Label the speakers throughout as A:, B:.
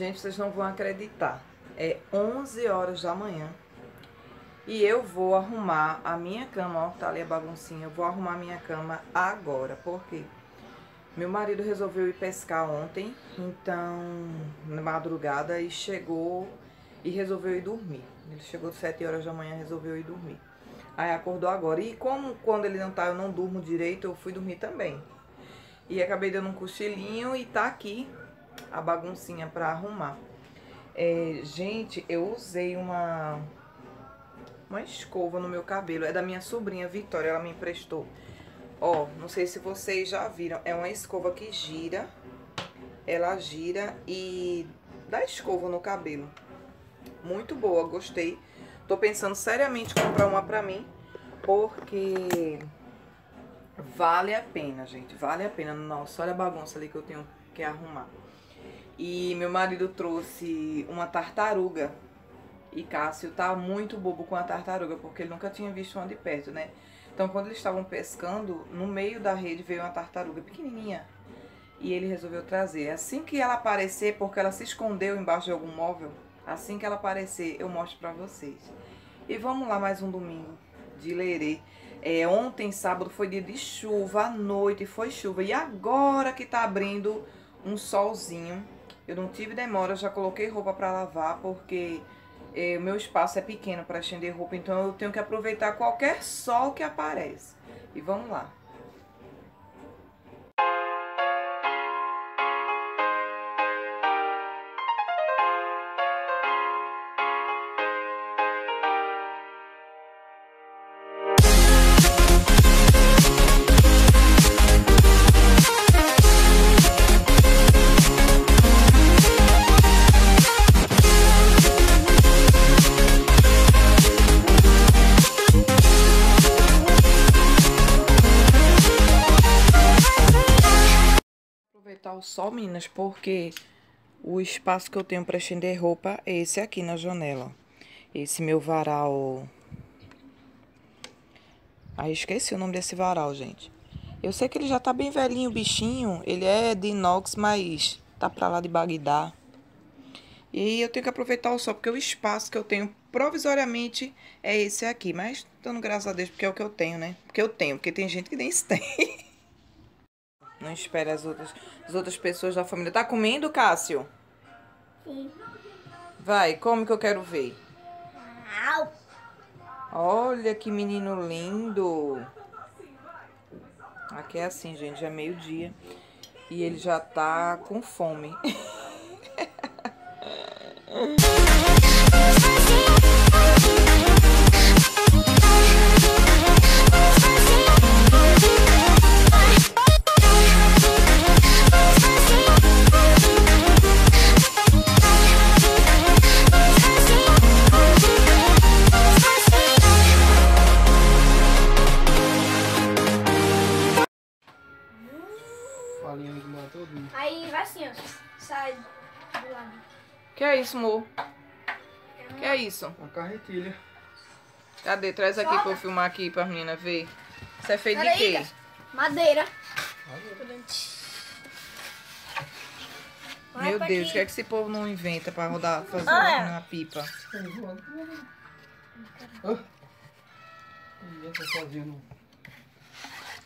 A: Gente, vocês não vão acreditar. É 11 horas da manhã. E eu vou arrumar a minha cama, ó, tá ali a baguncinha. Eu vou arrumar a minha cama agora. Por quê? Meu marido resolveu ir pescar ontem, então, na madrugada, e chegou e resolveu ir dormir. Ele chegou 7 horas da manhã, resolveu ir dormir. Aí acordou agora. E como quando ele não tá, eu não durmo direito, eu fui dormir também. E acabei dando um cochilinho e tá aqui a baguncinha pra arrumar. É, gente, eu usei uma, uma escova no meu cabelo. É da minha sobrinha Vitória, ela me emprestou. Ó, não sei se vocês já viram. É uma escova que gira. Ela gira e dá escova no cabelo. Muito boa, gostei. Tô pensando seriamente em comprar uma pra mim. Porque vale a pena, gente. Vale a pena. Nossa, olha a bagunça ali que eu tenho que arrumar. E meu marido trouxe uma tartaruga. E Cássio tá muito bobo com a tartaruga, porque ele nunca tinha visto uma de perto, né? Então, quando eles estavam pescando, no meio da rede veio uma tartaruga pequenininha. E ele resolveu trazer. Assim que ela aparecer, porque ela se escondeu embaixo de algum móvel, assim que ela aparecer, eu mostro pra vocês. E vamos lá, mais um domingo de lerê. É, ontem, sábado, foi dia de chuva, à noite foi chuva. E agora que tá abrindo um solzinho, eu não tive demora, já coloquei roupa para lavar, porque é, o meu espaço é pequeno para estender roupa, então eu tenho que aproveitar qualquer sol que aparece. E vamos lá. Aproveitar o sol, meninas, porque o espaço que eu tenho para estender roupa é esse aqui na janela. Esse meu varal. Aí esqueci o nome desse varal, gente. Eu sei que ele já tá bem velhinho, bichinho. Ele é de inox, mas tá pra lá de Bagdá. E eu tenho que aproveitar o sol, porque o espaço que eu tenho provisoriamente é esse aqui. Mas dando graças a Deus, porque é o que eu tenho, né? Porque eu tenho, porque tem gente que nem isso tem. Não espere as outras, as outras pessoas da família. Tá comendo, Cássio?
B: Sim.
A: Vai, come que eu quero ver.
B: Au.
A: Olha que menino lindo. Aqui é assim, gente, já é meio-dia. E ele já tá com fome.
B: do lado.
A: que é isso, amor? Que é isso?
C: Uma carretilha.
A: Cadê? Traz aqui pra eu filmar aqui pra menina ver. Isso é feito de
B: Peraí,
A: quê?
B: Cássio. Madeira. Vai
A: Meu Deus, o que é que esse povo não inventa pra rodar, fazer
B: Ah, é.
A: uma pipa?
C: Ah.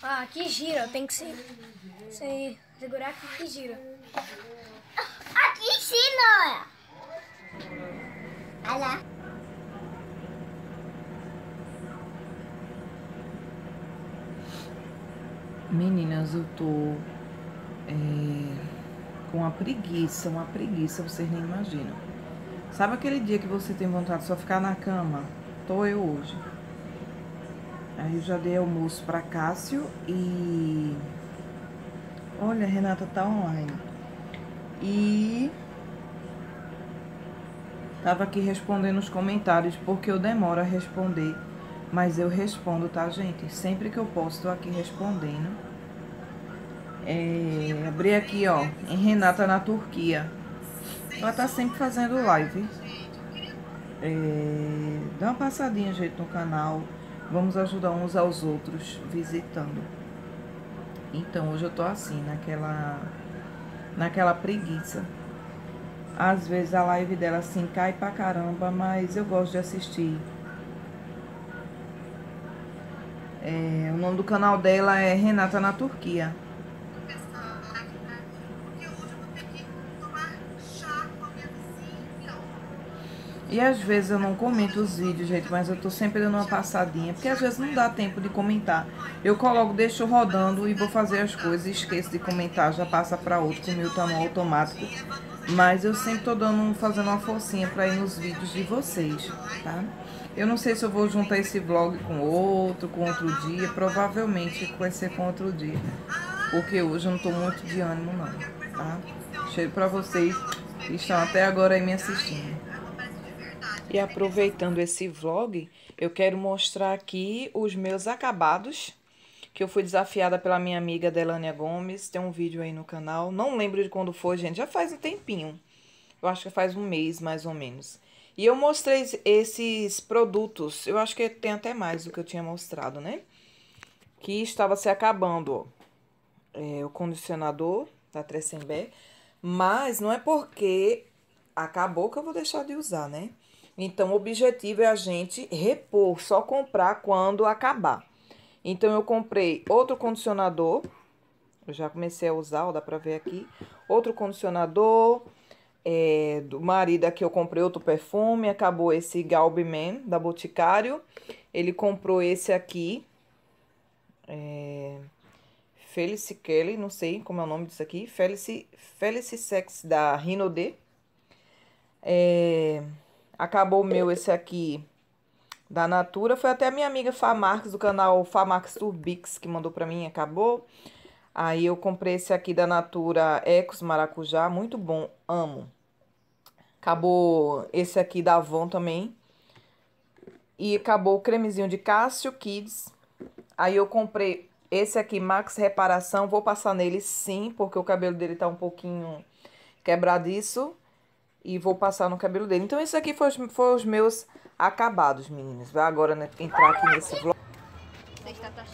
B: Ah, aqui gira. Tem que ser. Segurar aqui que gira. Aqui sim, Noia. Olha lá.
A: Meninas, eu tô é, com uma preguiça, uma preguiça, vocês nem imaginam. Sabe aquele dia que você tem vontade de só ficar na cama? Tô eu hoje. Aí eu já dei almoço pra Cássio e. Olha, Renata tá online. E. Tava aqui respondendo os comentários porque eu demoro a responder. Mas eu respondo, tá, gente? Sempre que eu posso, tô aqui respondendo. É, abri aqui, ó, em Renata na Turquia. Ela tá sempre fazendo live. É, dá uma passadinha, gente, no canal. Vamos ajudar uns aos outros visitando. Então, hoje eu tô assim, naquela naquela preguiça. Às vezes a live dela assim cai pra caramba, mas eu gosto de assistir. É, o nome do canal dela é Renata na Turquia. E às vezes eu não comento os vídeos, gente, mas eu tô sempre dando uma passadinha, porque às vezes não dá tempo de comentar. Eu coloco, deixo rodando e vou fazer as coisas, esqueço de comentar, já passa para outro com o meu tamanho automático. Mas eu sempre tô dando, fazendo uma forcinha para ir nos vídeos de vocês, tá? Eu não sei se eu vou juntar esse vlog com outro, com outro dia, provavelmente vai ser com outro dia. Porque hoje eu não tô muito de ânimo não, tá? Cheiro para vocês que estão até agora aí me assistindo. E aproveitando esse vlog, eu quero mostrar aqui os meus acabados, que eu fui desafiada pela minha amiga Delânia Gomes. Tem um vídeo aí no canal, não lembro de quando foi, gente, já faz um tempinho. Eu acho que faz um mês, mais ou menos. E eu mostrei esses produtos, eu acho que tem até mais do que eu tinha mostrado, né? Que estava se acabando, ó. É, o condicionador da Tresembé. Mas não é porque acabou que eu vou deixar de usar, né? Então, o objetivo é a gente repor, só comprar quando acabar. Então, eu comprei outro condicionador. Eu já comecei a usar, ó, dá pra ver aqui. Outro condicionador. É, do marido aqui eu comprei outro perfume. Acabou esse Galbi Man, da Boticário. Ele comprou esse aqui. É... Felice Kelly, não sei como é o nome disso aqui. Felice, Felice Sex, da Rinode. É... Acabou o meu esse aqui da Natura. Foi até a minha amiga Famarx do canal Famarx Turbix que mandou pra mim, acabou. Aí eu comprei esse aqui da Natura Ecos Maracujá, muito bom, amo. Acabou esse aqui da Avon também. E acabou o cremezinho de Cássio Kids. Aí eu comprei esse aqui, Max Reparação. Vou passar nele sim, porque o cabelo dele tá um pouquinho quebradiço e vou passar no cabelo dele. Então, isso aqui foi os, foi os meus acabados, meninas. Vai agora né, entrar aqui nesse vlog. Tá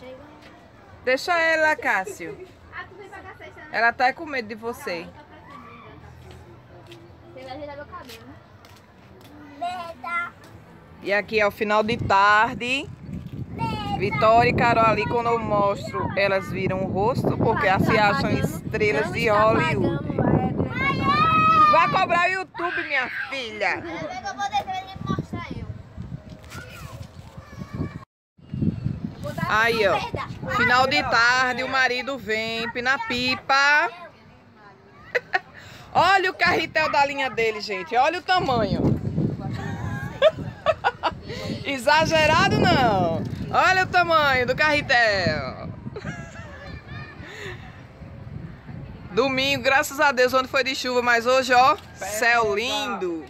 A: Deixa ela, Cássio. Ah, ela tá com medo de você. E aqui é o final de tarde. Vitória e Carol ali, quando eu mostro, elas viram o rosto, porque elas se acham estrelas de Hollywood. Vai cobrar o YouTube, minha filha. Aí, ó. Final de tarde, o marido vem, pina pipa. Olha o carretel da linha dele, gente. Olha o tamanho. Exagerado não. Olha o tamanho do carretel. Domingo, graças a Deus, onde foi de chuva, mas hoje, ó, céu lindo.